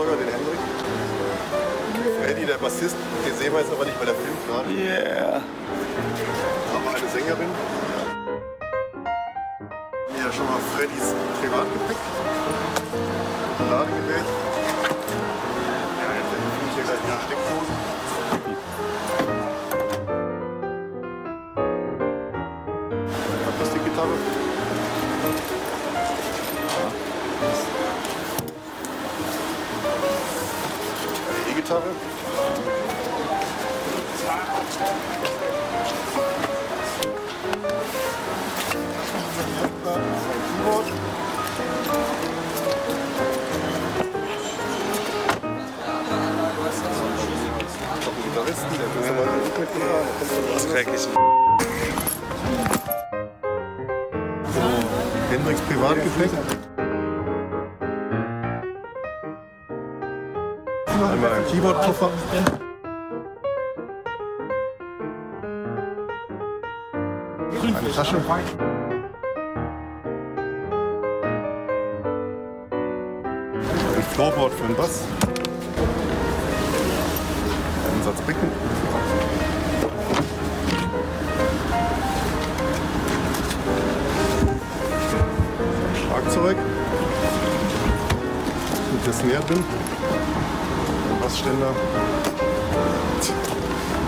Schlagzeuger, den Hendrik. Freddy, der Bassist, den sehen wir jetzt aber nicht, bei der Film. Yeah. Aber eine Sängerin. Hier schon mal Freddys Privatgepäck. Ladegerät. Eine E-Gitarre. Keyboard. Gitarristen, der will aber nicht kommt von Das woanders. krieg ich. So, Hendricks Privatgepäck. Einmal ein Keyboardkoffer. Eine Tasche. Ein Floorboard für den Bass. Ein Satz Becken. Schlagzeug. Mit der Snare drin. Ein Bassständer.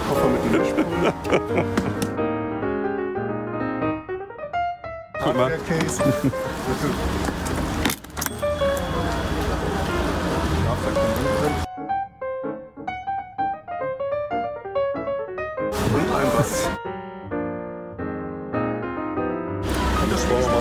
Koffer mit einem Mischpult. Guck mal. Case. Und ein. Und das war's.